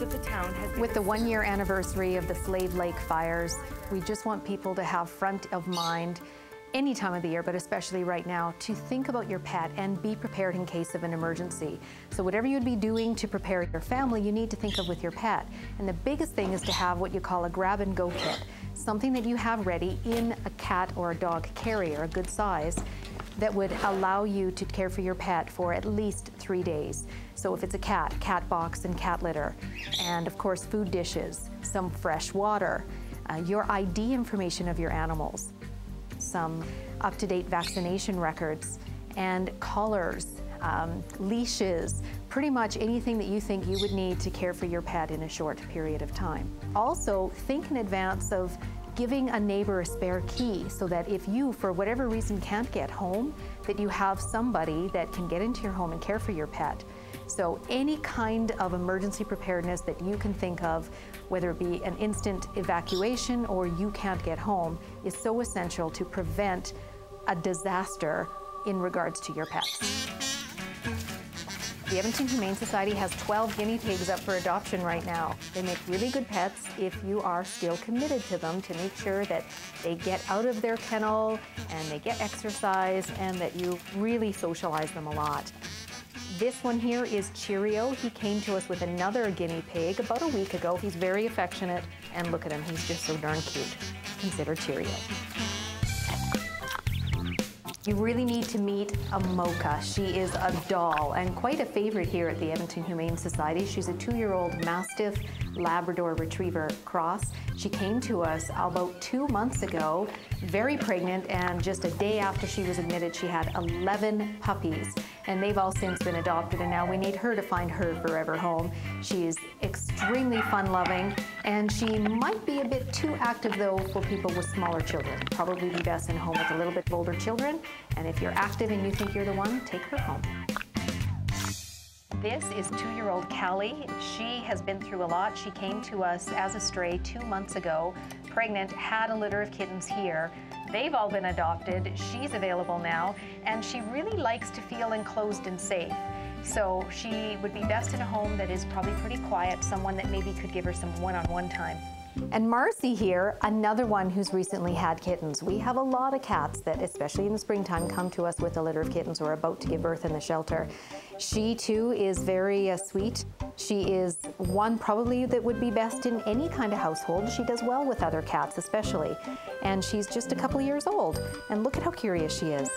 of the town has With the one year anniversary of the Slave Lake fires, we just want people to have front of mind any time of the year, but especially right now, to think about your pet and be prepared in case of an emergency. So whatever you'd be doing to prepare your family, you need to think of with your pet. And the biggest thing is to have what you call a grab and go kit, something that you have ready in a cat or a dog carrier, a good size, that would allow you to care for your pet for at least three days. So if it's a cat, cat box and cat litter, and of course food dishes, some fresh water, uh, your ID information of your animals, some up-to-date vaccination records, and collars, um, leashes, pretty much anything that you think you would need to care for your pet in a short period of time. Also, think in advance of giving a neighbor a spare key so that if you, for whatever reason, can't get home, that you have somebody that can get into your home and care for your pet. So any kind of emergency preparedness that you can think of, whether it be an instant evacuation or you can't get home, is so essential to prevent a disaster in regards to your pets. The Edmonton Humane Society has 12 guinea pigs up for adoption right now. They make really good pets if you are still committed to them to make sure that they get out of their kennel and they get exercise and that you really socialize them a lot. This one here is Cheerio. He came to us with another guinea pig about a week ago. He's very affectionate and look at him, he's just so darn cute. Consider Cheerio. You really need to meet a Mocha. She is a doll and quite a favorite here at the Edmonton Humane Society. She's a two-year-old Mastiff Labrador Retriever cross. She came to us about two months ago, very pregnant, and just a day after she was admitted, she had 11 puppies and they've all since been adopted and now we need her to find her forever home. She is extremely fun-loving and she might be a bit too active though for people with smaller children. Probably be best in home with a little bit older children and if you're active and you think you're the one, take her home. This is two-year-old Callie. She has been through a lot. She came to us as a stray two months ago, pregnant, had a litter of kittens here. They've all been adopted. She's available now, and she really likes to feel enclosed and safe. So she would be best in a home that is probably pretty quiet, someone that maybe could give her some one-on-one -on -one time. And Marcy here, another one who's recently had kittens. We have a lot of cats that, especially in the springtime, come to us with a litter of kittens or are about to give birth in the shelter. She too is very uh, sweet. She is one probably that would be best in any kind of household. She does well with other cats especially. And she's just a couple years old. And look at how curious she is.